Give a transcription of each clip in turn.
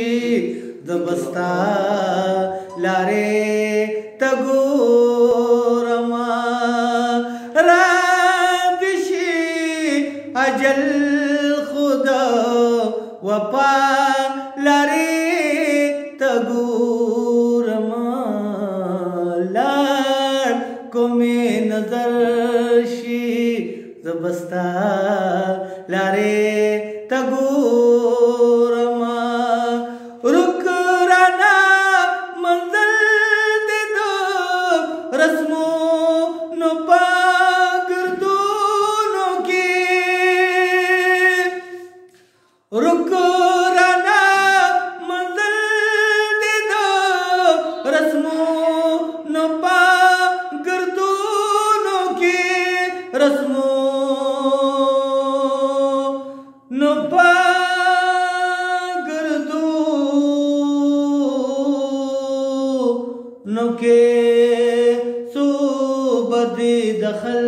د بستا لارې تګورما را دشي اجل خدا وپا لارې تګورما لار کومه نظر شي د بستا لارې تګور no دې دخل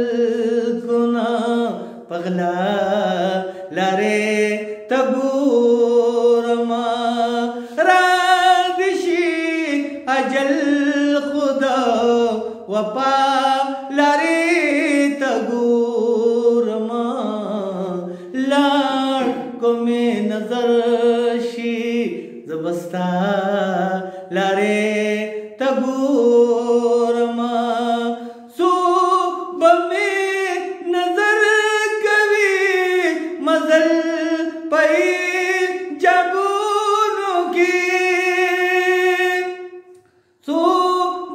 کو نا پغلا لاره تګورما را دشي اجل خدا وپا لاره تګورما لاړ کومه نظر شي زبستا لاره تګور ځل په جنګونو کې څو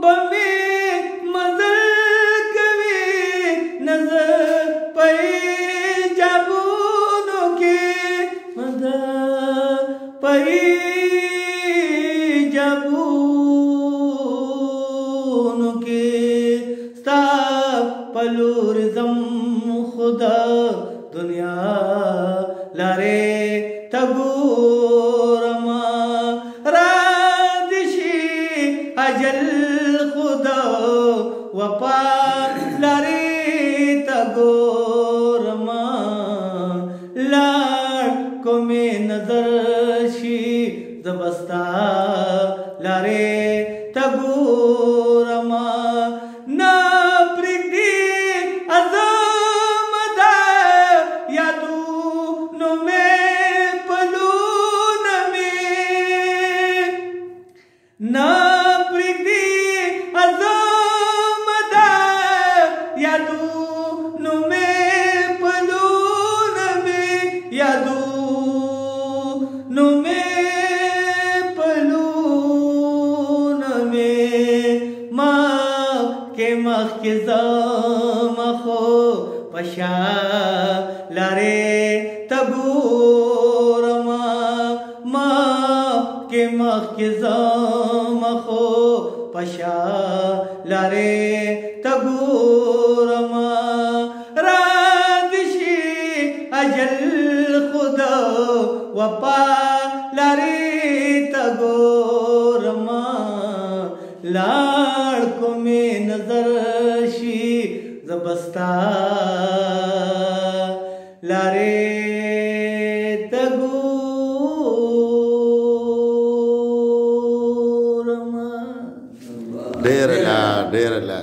به مې مزل کوي نظر په جنګونو کې مزل په جنګونو کې ستا په لور زم خدا دنیا لارې ته ګورم را دشي اجل خدا وفا لارې ته ګورم لار کومې نظر شي زبستا لارې ته ګورم na priti azomada yadu nume paluname yadu nume paluname ma ke mah ke zama kho pasha lare tabu کې مخ کې زم خو پشا لارې تګورم را دشي اجل خدا وپا لارې تګورم لاړ کو می نظر شي زبستا لارې ډیر لا ډیر لا